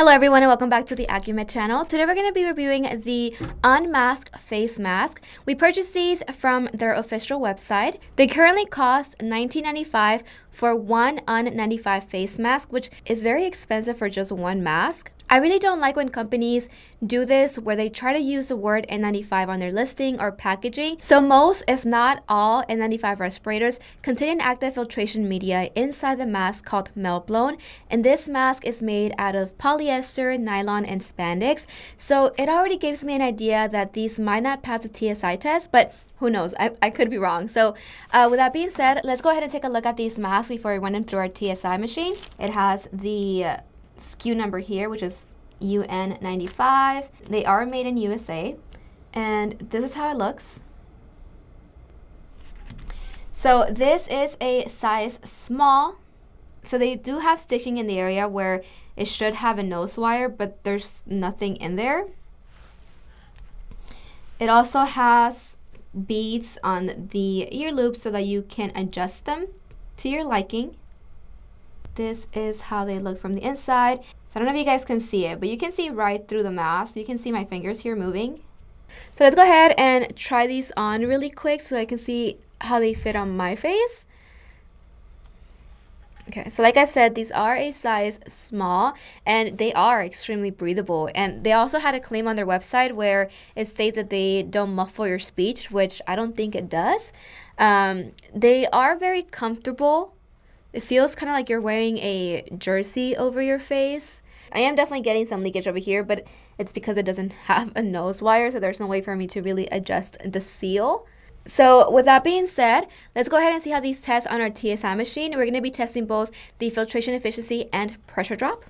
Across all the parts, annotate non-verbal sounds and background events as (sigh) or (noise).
Hello everyone and welcome back to the AccuMed channel. Today we're going to be reviewing the Unmask Face Mask. We purchased these from their official website. They currently cost $19.95 for one N95 face mask, which is very expensive for just one mask. I really don't like when companies do this where they try to use the word N95 on their listing or packaging. So most, if not all, N95 respirators contain an active filtration media inside the mask called meltblown. And this mask is made out of polyester, nylon, and spandex. So it already gives me an idea that these might not pass the TSI test, but who knows? I, I could be wrong. So uh, with that being said, let's go ahead and take a look at these masks before we run them through our TSI machine. It has the SKU number here, which is UN95. They are made in USA. And this is how it looks. So this is a size small. So they do have stitching in the area where it should have a nose wire, but there's nothing in there. It also has beads on the ear loops so that you can adjust them to your liking. This is how they look from the inside. So I don't know if you guys can see it, but you can see right through the mask. You can see my fingers here moving. So let's go ahead and try these on really quick so I can see how they fit on my face. Okay, so like I said, these are a size small and they are extremely breathable. And they also had a claim on their website where it states that they don't muffle your speech, which I don't think it does. Um, they are very comfortable it feels kind of like you're wearing a jersey over your face. I am definitely getting some leakage over here, but it's because it doesn't (laughs) have a nose wire, so there's no way for me to really adjust the seal. So with that being said, let's go ahead and see how these test on our TSI machine. We're going to be testing both the filtration efficiency and pressure drop.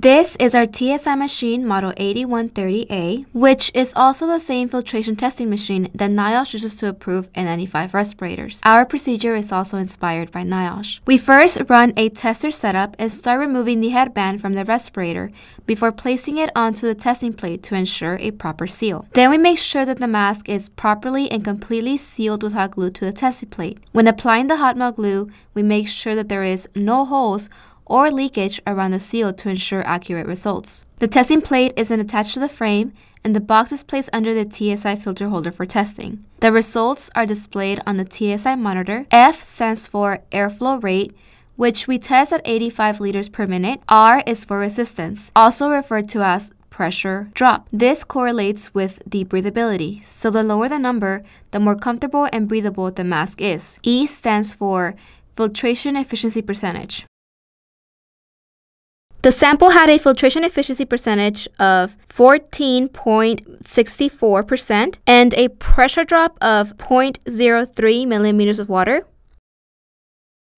This is our TSI machine model 8130A, which is also the same filtration testing machine that NIOSH uses to approve N95 respirators. Our procedure is also inspired by NIOSH. We first run a tester setup and start removing the headband from the respirator before placing it onto the testing plate to ensure a proper seal. Then we make sure that the mask is properly and completely sealed with hot glue to the testing plate. When applying the hot melt glue, we make sure that there is no holes or leakage around the seal to ensure accurate results. The testing plate is then attached to the frame and the box is placed under the TSI filter holder for testing. The results are displayed on the TSI monitor. F stands for airflow rate, which we test at 85 liters per minute. R is for resistance, also referred to as pressure drop. This correlates with the breathability, so the lower the number, the more comfortable and breathable the mask is. E stands for filtration efficiency percentage. The sample had a filtration efficiency percentage of 14.64% and a pressure drop of 0.03 millimeters of water.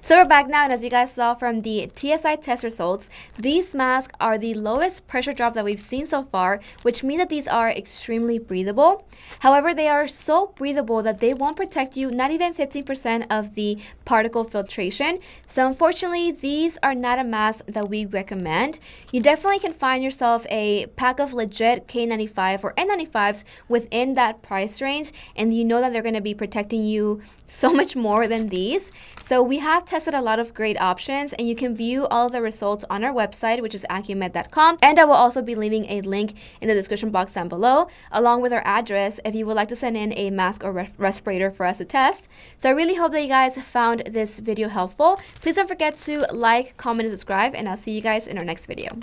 So we're back now, and as you guys saw from the TSI test results, these masks are the lowest pressure drop that we've seen so far, which means that these are extremely breathable. However, they are so breathable that they won't protect you not even 15% of the particle filtration. So unfortunately, these are not a mask that we recommend. You definitely can find yourself a pack of legit K95 or N95s within that price range, and you know that they're going to be protecting you so much more than these. So we have tested a lot of great options and you can view all of the results on our website, which is accumed.com. And I will also be leaving a link in the description box down below, along with our address if you would like to send in a mask or re respirator for us to test. So I really hope that you guys found this video helpful. Please don't forget to like, comment, and subscribe, and I'll see you guys in our next video.